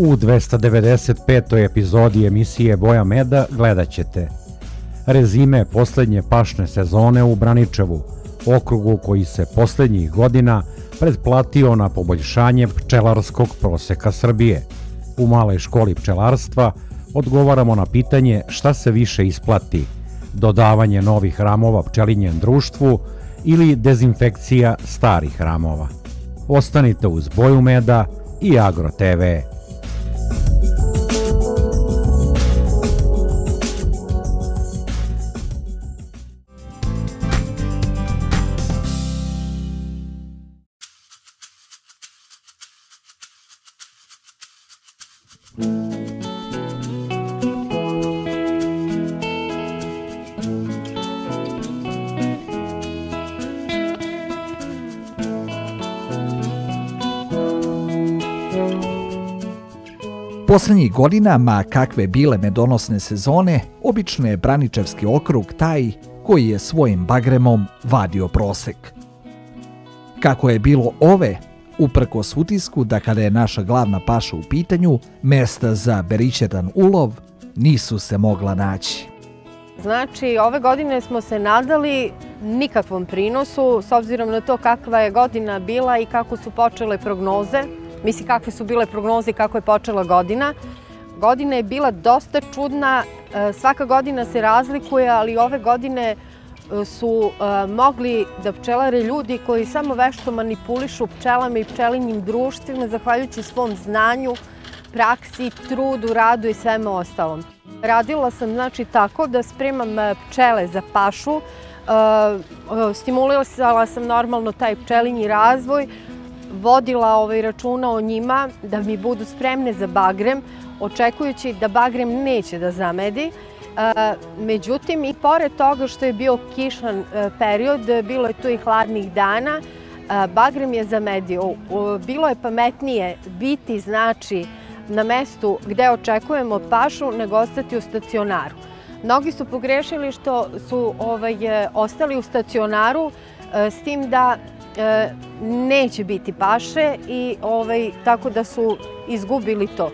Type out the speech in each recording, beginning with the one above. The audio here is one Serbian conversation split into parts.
U 295. epizodi emisije Boja Meda gledat ćete rezime poslednje pašne sezone u Braničevu, okrugu koji se poslednjih godina predplatio na poboljšanje pčelarskog proseka Srbije. U malej školi pčelarstva odgovaramo na pitanje šta se više isplati, dodavanje novih ramova pčelinjem društvu ili dezinfekcija starih ramova. Ostanite uz Boju Meda i Agro TV. Poslednjih godina, ma kakve bile medonosne sezone, obično je Braničevski okrug taj koji je svojim bagremom vadio prosek. Kako je bilo ove, uprkos utisku da kada je naša glavna paša u pitanju, mesta za beričetan ulov nisu se mogla naći. Znači, ove godine smo se nadali nikakvom prinosu, s obzirom na to kakva je godina bila i kako su počele prognoze. Misli kakve su bile prognoze i kako je počela godina. Godina je bila dosta čudna, e, svaka godina se razlikuje, ali ove godine e, su e, mogli da pčelare ljudi koji samo vešto manipulišu pčelama i pčelinjim društvima, zahvaljujući svom znanju, praksi, trudu, radu i svemu ostalom. Radila sam znači tako da spremam pčele za pašu, stimulisala sam normalno taj pčelinji razvoj, vodila ovaj računa o njima da mi budu spremne za bagrem, očekujući da bagrem neće da zamedi. E, međutim, i pored toga što je bio kišan e, period, bilo je tu i hladnih dana, e, bagrem je zamedio. Bilo je pametnije biti, znači, na mestu gde očekujemo pašu, nego ostati u stacionaru. Mnogi su pogrešili što su ovaj, ostali u stacionaru, s tim da e, neće biti paše i ovaj, tako da su izgubili to.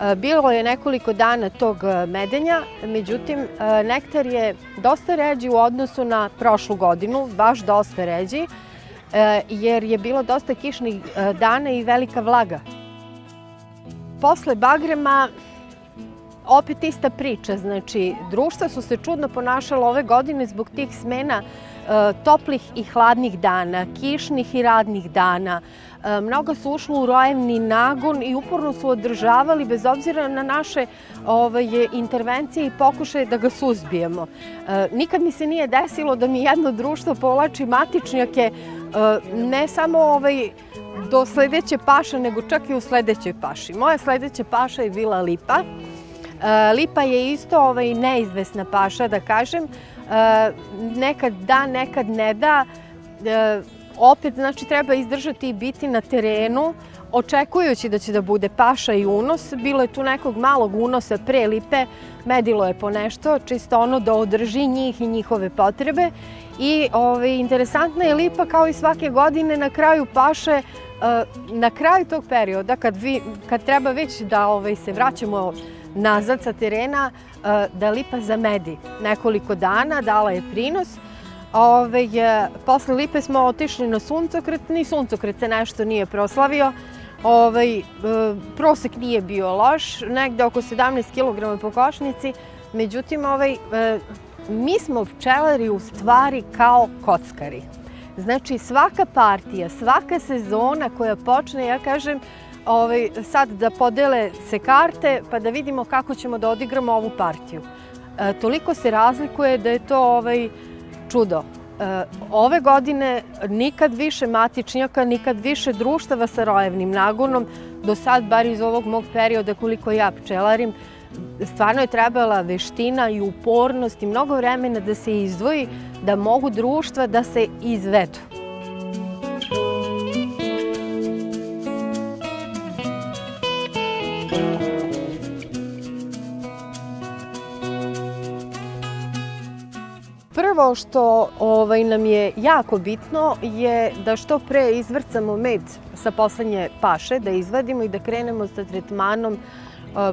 E, bilo je nekoliko dana tog e, medenja, međutim e, nektar je dosta ređi u odnosu na prošlu godinu, baš dosta ređi, jer je bilo dosta kišnih dana i velika vlaga. Posle bagrema opet ista priča, znači društva su se čudno ponašala ove godine zbog tih smena toplih i hladnih dana, kišnih i radnih dana. E, mnogo su ušlo u rojevni nagon i uporno su održavali, bez obzira na naše ovaj, intervencije i pokušaje da ga suzbijemo. E, nikad mi se nije desilo da mi jedno društvo povlači matičnjake ne samo ovaj, do sledeće paše, nego čak i u sledećoj paši. Moja sledeća paša je bila lipa. Lipa je isto ovaj, neizvesna paša, da kažem, E, nekad da, nekad ne da. E, opet, znači, treba izdržati i biti na terenu, očekujući da će da bude paša i unos. Bilo je tu nekog malog unosa pre lipe, medilo je po nešto, čisto ono da održi njih i njihove potrebe. I ovaj, interesantna je lipa kao i svake godine na kraju paše, e, na kraju tog perioda, kad, vi, kad treba već da ovaj, se vraćamo nazad sa terena, E, da lipa zamedi nekoliko dana, dala je prinos. Ove, posle lipe smo otišli na suncokret, ni suncokret se nešto nije proslavio. Ove, prosek nije bio loš, negde oko 17 kg po košnici. Međutim, ovaj, e, mi smo pčelari u stvari kao kockari. Znači, svaka partija, svaka sezona koja počne, ja kažem, ovaj, sad da podele se karte pa da vidimo kako ćemo da odigramo ovu partiju. E, toliko se razlikuje da je to ovaj, čudo. E, ove godine nikad više matičnjaka, nikad više društava sa rojevnim nagonom, do sad, bar iz ovog mog perioda koliko ja pčelarim, stvarno je trebala veština i upornost i mnogo vremena da se izdvoji, da mogu društva da se izvedu. Prvo što ovaj, nam je jako bitno je da što pre izvrcamo med sa poslednje paše da izvadimo i da krenemo sa tretmanom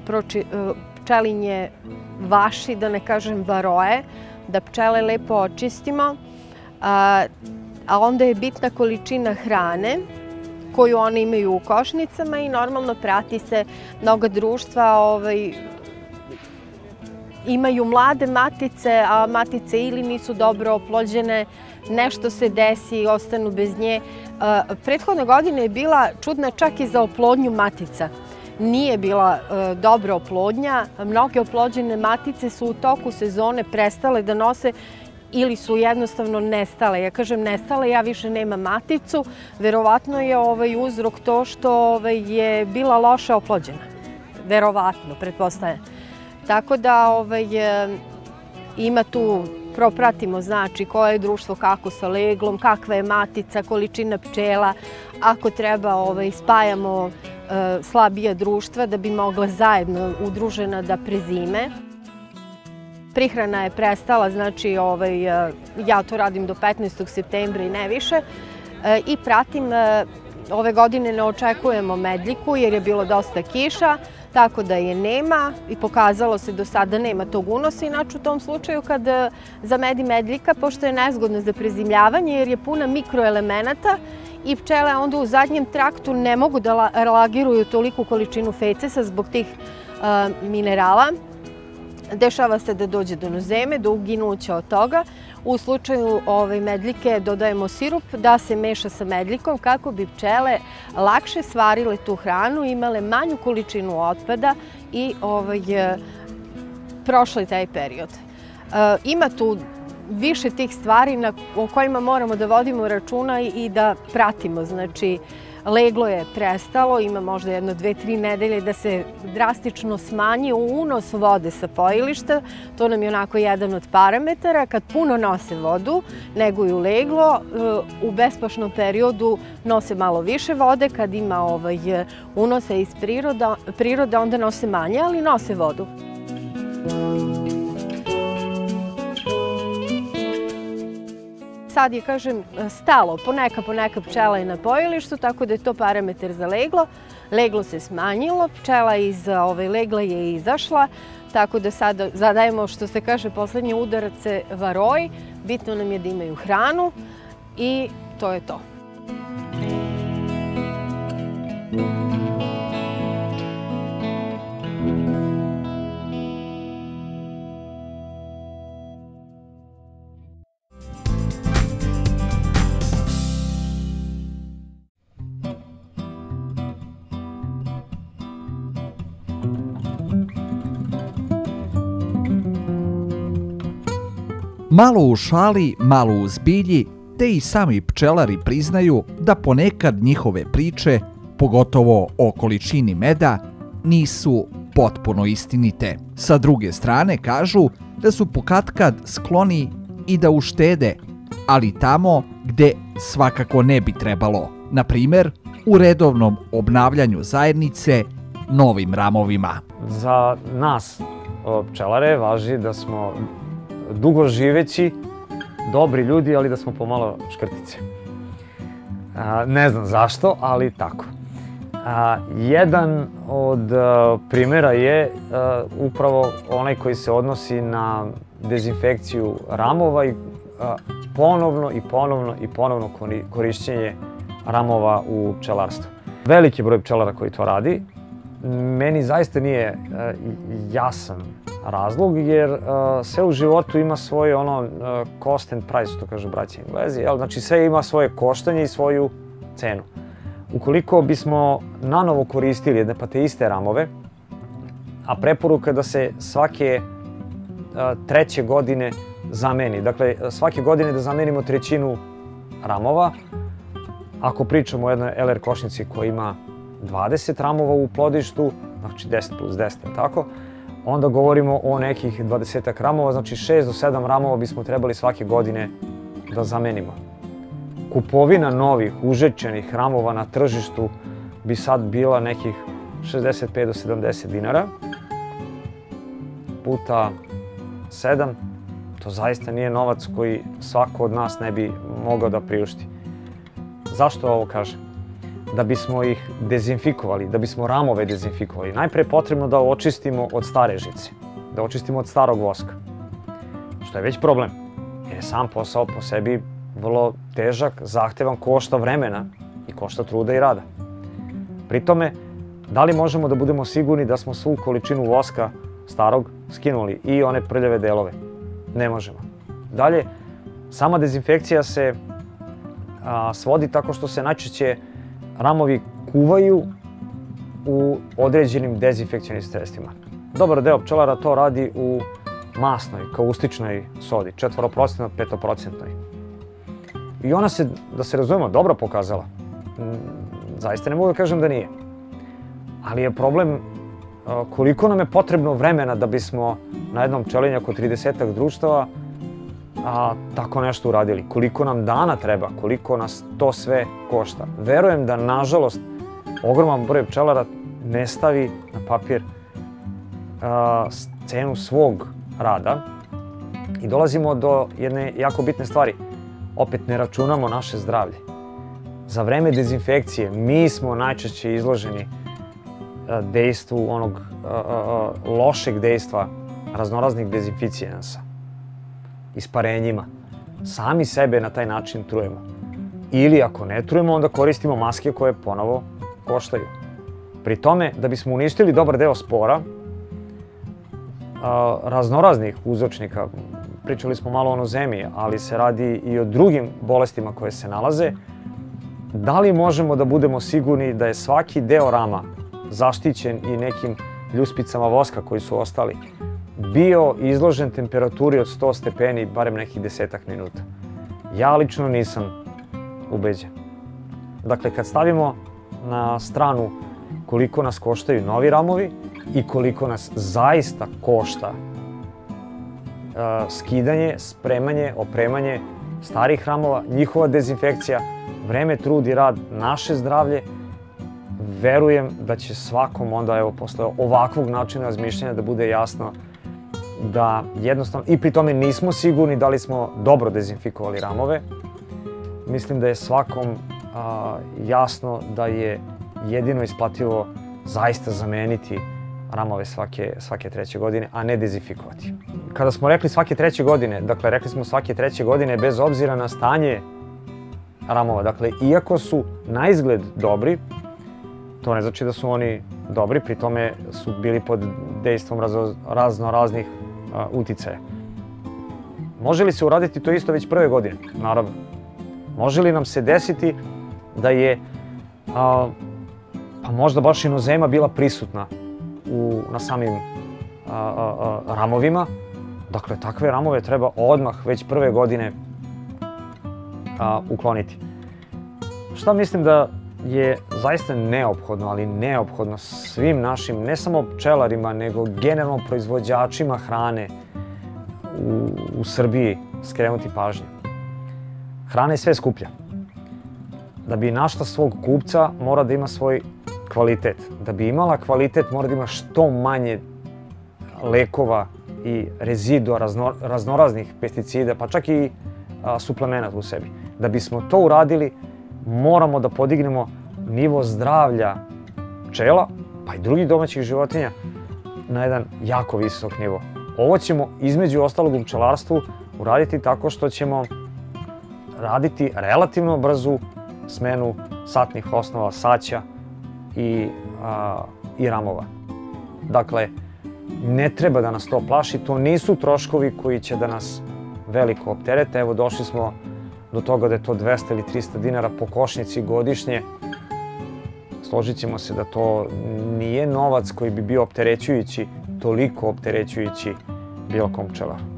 proči, pčelinje vaši, da ne kažem varoje, da pčele lepo očistimo, a, a onda je bitna količina hrane koju one imaju u košnicama i normalno prati se mnoga društva ovaj, imaju mlade matice, a matice ili nisu dobro oplođene, nešto se desi i ostanu bez nje. Prethodne godine je bila čudna čak i za oplodnju matica nije bila e, dobra oplodnja. Mnoge oplođene matice su u toku sezone prestale da nose ili su jednostavno nestale. Ja kažem nestale, ja više nemam maticu. Verovatno je ovaj uzrok to što ovaj, je bila loša oplođena. Verovatno, pretpostavljam. Tako da ovaj, e, ima tu propratimo znači koje je društvo kako sa leglom, kakva je matica, količina pčela. Ako treba ovaj, spajamo E, slabija društva da bi mogla zajedno udružena da prezime. Prihrana je prestala, znači ovaj, e, ja to radim do 15. septembra i ne više e, i pratim, ove godine ne očekujemo medljiku jer je bilo dosta kiša, tako da je nema i pokazalo se do sada nema tog unosa. Inače u tom slučaju kad zamedi medljika, pošto je nezgodna za prezimljavanje jer je puna mikroelemenata i pčele onda u zadnjem traktu ne mogu da lagiruju toliku količinu fecesa zbog tih minerala. Dešava se da dođe do nozeme, do uginuća od toga. U slučaju ove medljike dodajemo sirup da se meša sa medljikom kako bi pčele lakše svarile tu hranu, imale manju količinu otpada i ovaj, prošli taj period. Ima tu više tih stvari na, o kojima moramo da vodimo računa i da pratimo. Znači, leglo je prestalo, ima možda jedno, dve, tri nedelje da se drastično smanji unos vode sa pojilišta. To nam je onako jedan od parametara. Kad puno nose vodu, neguju leglo, u bespašnom periodu nose malo više vode. Kad ima ovaj, unose iz priroda, priroda, onda nose manje, ali nose vodu. Sad je, kažem, stalo, poneka, poneka pčela je na pojilištu, tako da je to parametar za leglo. Leglo se smanjilo, pčela iz ove, legla je izašla, tako da sad zadajemo, što se kaže, poslednje udarace varoj. Bitno nam je da imaju hranu i to je to. Malo u šali, malo u zbilji, te i sami pčelari priznaju da ponekad njihove priče, pogotovo o količini meda, nisu potpuno istinite. Sa druge strane kažu da su pokatkad skloni i da uštede, ali tamo gde svakako ne bi trebalo. Na primer, u redovnom obnavljanju zajednice novim ramovima. Za nas, pčelare, važi da smo dugo živeći, dobri ljudi, ali da smo pomalo škrtice. A, ne znam zašto, ali tako. A, jedan od a, primera je a, upravo onaj koji se odnosi na dezinfekciju ramova i a, ponovno i ponovno i ponovno korišćenje ramova u pčelarstvu. Veliki broj pčelara koji to radi. Meni zaista nije jasan razlog, jer uh, sve u životu ima svoj ono uh, cost and price, to kažu braći Englezi, jel? Znači sve ima svoje koštanje i svoju cenu. Ukoliko bismo nanovo koristili jedne pa te iste ramove, a preporuka je da se svake uh, treće godine zameni. Dakle, svake godine da zamenimo trećinu ramova. Ako pričamo o jednoj LR košnici koja ima 20 ramova u plodištu, znači 10 plus 10, tako, onda govorimo o nekih 20 ramova, znači 6 do 7 ramova bismo trebali svake godine da zamenimo. Kupovina novih užećenih ramova na tržištu bi sad bila nekih 65 do 70 dinara puta 7, to zaista nije novac koji svako od nas ne bi mogao da priušti. Zašto ovo kažem? Da bismo ih dezinfikovali, da bismo ramove dezinfikovali, najpre je potrebno da očistimo od stare žice, da očistimo od starog voska. Što je već problem, jer je sam posao po sebi vrlo težak, zahtevan, košta vremena i košta truda i rada. Pri tome, da li možemo da budemo sigurni da smo svu količinu voska starog skinuli i one prljave delove? Ne možemo. Dalje, sama dezinfekcija se a, svodi tako što se najčešće ramovi kuvaju u određenim dezinfekcijnim sredstvima. Dobar deo pčelara to radi u masnoj, kaustičnoj sodi, 4%, 5%. I ona se, da se razumemo, dobro pokazala. Mm, zaista ne mogu da kažem da nije. Ali je problem koliko nam je potrebno vremena da bismo na jednom pčelinjaku 30 društava a, tako nešto uradili. Koliko nam dana treba, koliko nas to sve košta. Verujem da, nažalost, ogroman broj pčelara ne stavi na papir a, cenu svog rada i dolazimo do jedne jako bitne stvari. Opet ne računamo naše zdravlje. Za vreme dezinfekcije mi smo najčešće izloženi dejstvu onog lošeg dejstva raznoraznih dezinficijensa isparenjima. Sami sebe na taj način trujemo. Ili ako ne trujemo, onda koristimo maske koje ponovo koštaju. Pri tome, da bismo uništili dobar deo spora, raznoraznih uzročnika, pričali smo malo o nozemiji, ali se radi i o drugim bolestima koje se nalaze, da li možemo da budemo sigurni da je svaki deo rama zaštićen i nekim ljuspicama voska koji su ostali, bio izložen temperaturi od 100 stepeni barem nekih desetak minuta. Ja lično nisam ubeđen. Dakle, kad stavimo na stranu koliko nas koštaju novi ramovi i koliko nas zaista košta uh, skidanje, spremanje, opremanje starih ramova, njihova dezinfekcija, vreme, trud i rad, naše zdravlje, verujem da će svakom onda, evo, posle ovakvog načina razmišljanja da bude jasno da jednostavno, i pri tome nismo sigurni da li smo dobro dezinfikovali ramove. Mislim da je svakom a, jasno da je jedino isplativo zaista zameniti ramove svake, svake treće godine, a ne dezinfikovati. Kada smo rekli svake treće godine, dakle rekli smo svake treće godine bez obzira na stanje ramova, dakle iako su na izgled dobri, to ne znači da su oni dobri, pri tome su bili pod dejstvom razno, raznih uticaja. Može li se uraditi to isto već prve godine? Naravno. Može li nam se desiti da je a, pa možda baš inozema bila prisutna u, na samim a, a, ramovima? Dakle, takve ramove treba odmah već prve godine a, ukloniti. Šta mislim da je zaista neophodno, ali neophodno svim našim, ne samo pčelarima, nego generalno proizvođačima hrane u, u Srbiji skrenuti pažnju. Hrana je sve skuplja. Da bi našla svog kupca, mora da ima svoj kvalitet. Da bi imala kvalitet, mora da ima što manje lekova i rezidua razno, raznoraznih pesticida, pa čak i a, suplemenata u sebi. Da bismo to uradili, moramo da podignemo nivo zdravlja pčela, pa i drugih domaćih životinja, na jedan jako visok nivo. Ovo ćemo između ostalog u pčelarstvu uraditi tako što ćemo raditi relativno brzu smenu satnih osnova saća i, a, i ramova. Dakle, ne treba da nas to plaši, to nisu troškovi koji će da nas veliko opterete. Evo, došli smo do toga da je to 200 ili 300 dinara po košnici godišnje. Složit ćemo se da to nije novac koji bi bio opterećujući, toliko opterećujući bilo kom pčelaru.